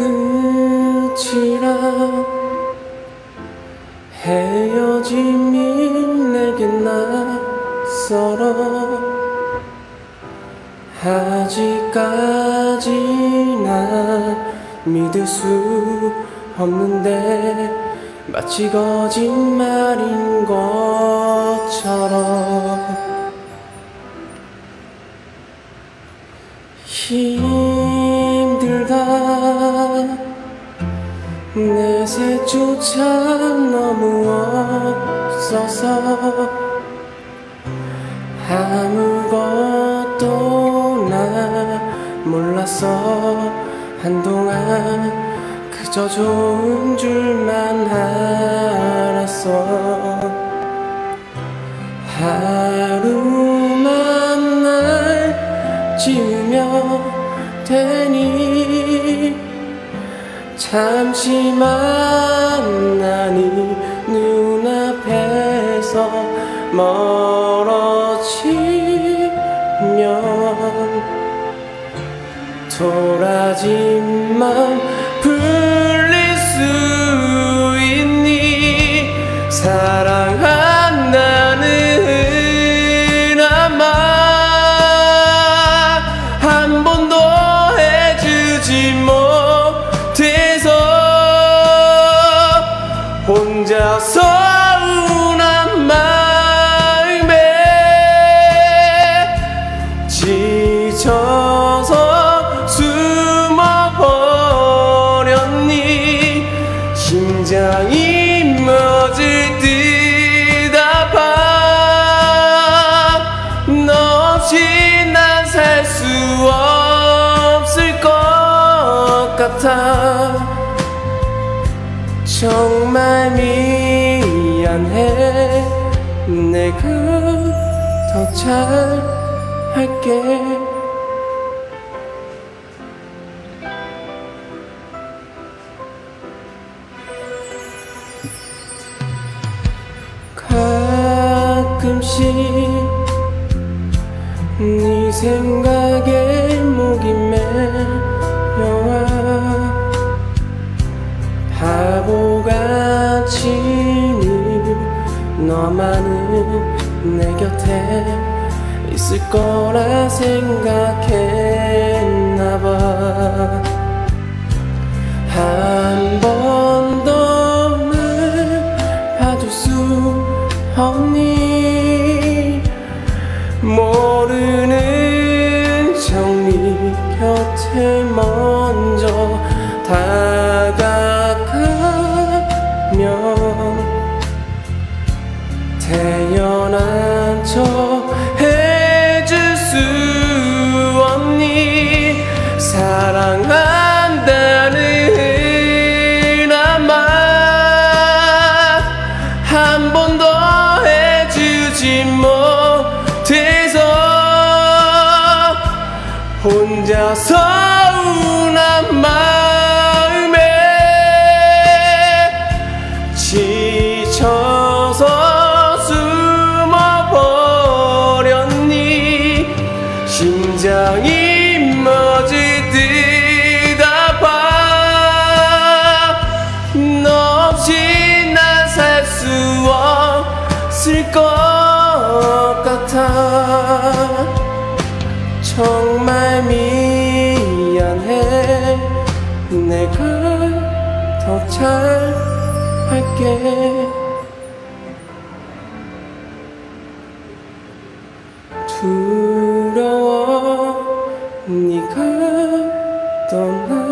끝이라 헤어짐이 내겐 낯설어 아직까지 난 믿을 수 없는데 마치 거짓말인 것처럼 힘 들다. 내세조차 너무 없어서 아무것도 나 몰랐어 한동안 그저 좋은 줄만 알았어. 하루만 날 지우며 되니 잠시 만 나니 눈앞에서 멀어지면 도라지만 서 운한 마음에 지쳐서 숨어버렸니? 심장이 멎을 듯 아파. 너 없이 난 살 수 없을 것 같아 정말 미안해. 내가 더 잘할게. 가끔씩 네 생각에 목이 메려와 바보같이 너만은 내 곁에 있을 거라 생각했나 봐. 한 번도 날 봐줄 수 없니? 모르는 척네 곁에 먼저 다가 사랑한다는 아마 한 번도 해주지 못해서 혼자서 같아. 정말 미안해. 내가 더 잘할게. 두려워 네가 떠나